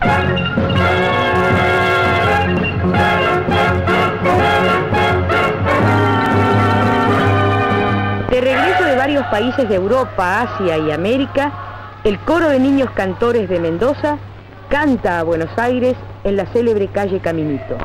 De regreso de varios países de Europa, Asia y América, el coro de niños cantores de Mendoza canta a Buenos Aires en la célebre calle Caminito.